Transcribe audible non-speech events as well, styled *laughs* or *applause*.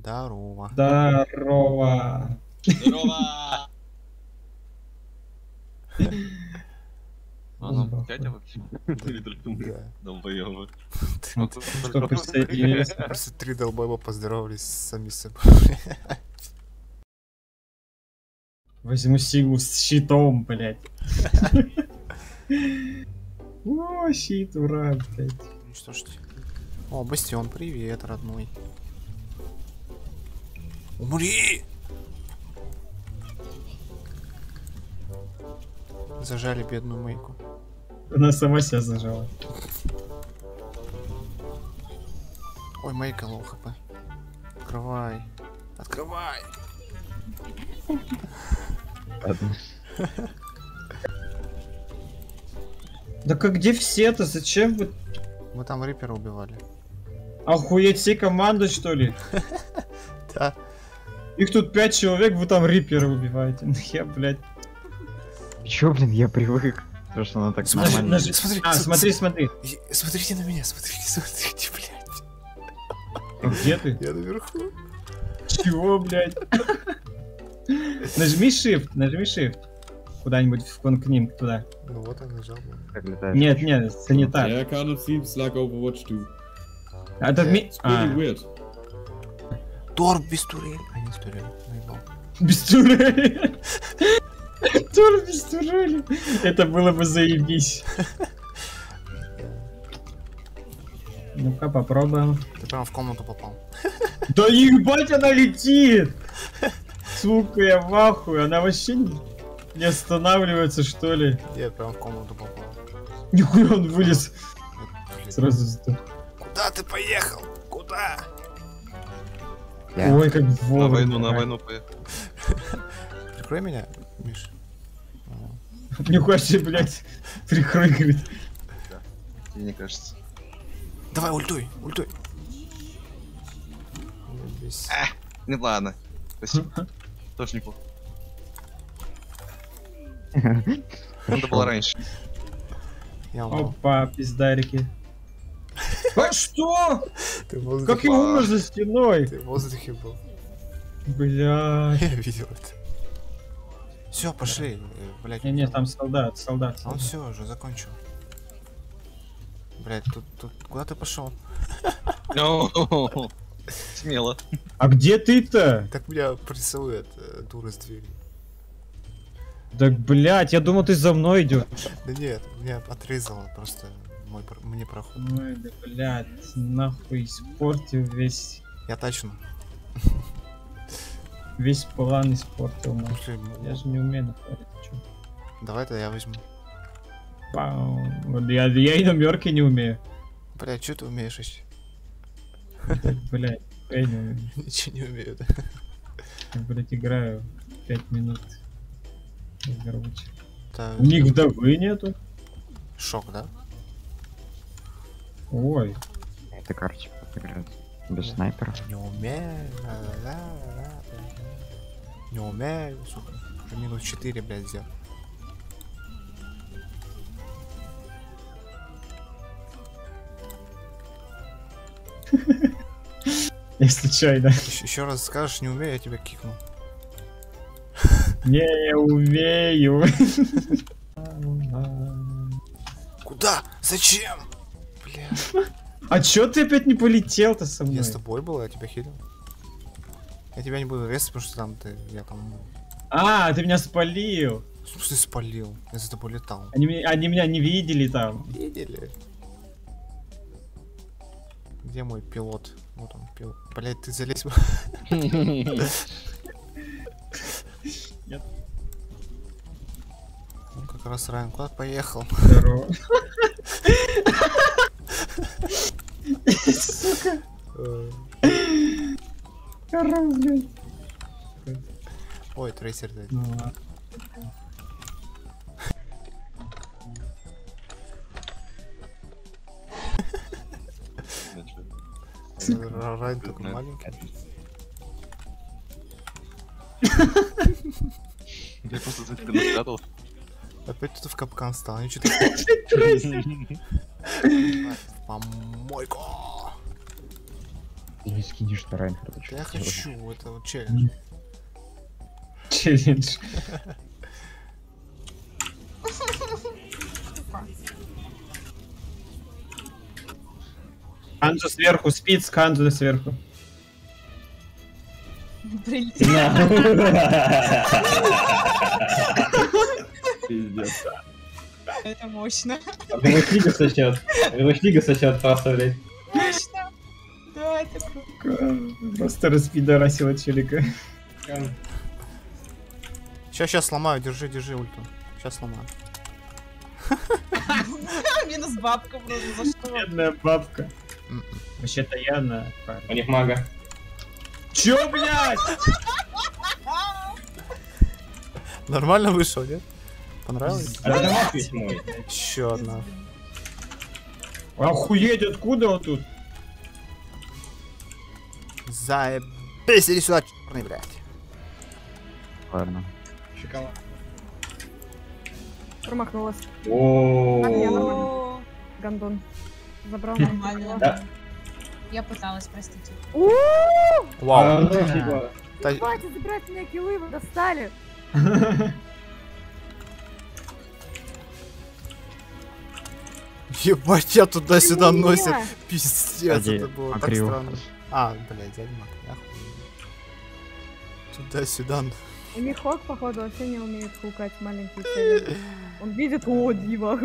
Здорово. Здорово. Здорово! *laughs* А нам дядя вообще? Долбоёбы. Вот Что присоединились? Просто три долбоеба поздоровались сами с собой. *laughs* Возьму сигу с щитом, блядь. *laughs* О, щит, ура, блядь. Уничтожьте. О, Бастион, привет, родной. Умри! Зажали бедную Мэйку. Она сама себя зажала. Ой, Мэйка low HP. Открывай. Открывай! Да как где все-то? Зачем вы? Мы там Рипера убивали. Охуеть всей команды, что ли? *laughs* Да. Их тут пять человек, вы там рипера убиваете. *laughs* Ну я, блядь. Чё, блин, я привык. То, что она так Смотри, нормально. нажи- смотри, А, смотри, смотри. Смотрите на меня, смотрите, смотрите, блядь. Где ты? Я наверху. Чего, блядь? Нажми shift, нажми shift. Куда-нибудь в- вон к ним, туда. Ну вот он нажал. Как летаешь. Нет, нет, это не так. Yeah, kind of seems like Overwatch 2. А Это ми... It's А, pretty weird. Тор без турель. Не с турель. Наебал. без турели. Тур без турели. Это было бы заебись. Ну-ка, попробуем. Ты прям в комнату попал. Да ебать, она летит! Сука, я в ахуе. Она вообще не, останавливается, что ли? Я прям в комнату попал. Нихуя он вылез. Сразу сдох. Куда ты поехал? Куда? Я. Ой, как На вовремя. войну, на войну поехал. *laughs* Прикрой меня, Миш. *laughs* Нихуя себе, блядь. Прикрой, говорит. Мне кажется. Давай, ультуй, ультуй. Без- Не ладно. Спасибо. Тоже неплохо. *laughs* Надо было раньше. Опа, пиздарики. А что? Ты в воздухе- Как его умер за стеной? Ты в воздухе был. Бля. Я видел это. Все, пошли. э, Блять. Не, не, там солдат, солдат. Он солдат. все уже закончил. Блять, тут, тут куда ты пошел? О, Смело. А где ты-то? Так меня прессует э, дура с дверью. Так, блядь, я думал, ты за мной идешь. Да нет, меня отрезало просто мой мне проход. Ой, да, блядь, нахуй испортил весь, Я тачну. *laughs* весь план испортил. Ну, Я же не умею находить. чё. Давай то я возьму. Пау. Я, я и на мерке не умею. Блять, что ты умеешь еще? Так, Блядь, я не умею. *laughs* Ничего не умею. да? Я, блядь, играю 5 минут. Это У них вдовы нету? шок, да? Ой. Это карточка играет. Без снайпера. Не умею. Не умею, сука. Уже минут 4, блядь, сделал. Я случайно. Еще, раз скажешь, не умею, я тебя кикну. Не умею. *laughs* Куда? Зачем? Бля. А чё ты опять не полетел-то со мной? Я с тобой был, я тебя хилил. Я тебя не буду резать, потому что там ты, я там, А, ты меня спалил. смысле спалил. Я за тобой летал. Они, меня- они меня не видели там. Видели? Где мой пилот? Вот он, пилот. Блять, ты залезь. *laughs* Нет. Он как раз Райан куда поехал. Здорово. *laughs* Сука. Хорош, блядь. Ой, трейсер дать. Ну ладно. Райан такой маленький. Я просто за тебя спрятал. Опять кто-то в капкан стал. Они что-то... Помойку. Ты не скинешь на Райнхарда. Да что Я хочу, это вот челлендж. Челлендж. Ханзу сверху, спит с Ханзу сверху. *laughs* Пиздец. Это мощно. Лига сочет. Лига сочет просто, блядь. Мощно. Да, это круто. Просто распидорасила челика. Сейчас, сейчас сломаю, держи, держи ульту. Сейчас сломаю. *laughs* Минус бабка просто за что? Бедная бабка. М-м. Вообще-то я на... У них мага. Чё, блядь? Нормально вышел, нет? Понравилось? А это маг ведь мой. Еще одна. Охуеть, откуда он тут? Заебись, иди сюда, черный, блядь. Ладно. Промахнулась. О. Гандон. Забрал. Нормально. Да. Я пыталась, простите. А, Вау. типа, Хватит забирать меня киллы, вы достали. *laughs* Ебать, я туда-сюда носит. я? Пиздец, это было так странно. А, блядь, дядя Мак, нахуй. Туда-сюда. И Михок, походу, вообще не умеет хукать маленькие цели. *laughs* Он видит, о, дива.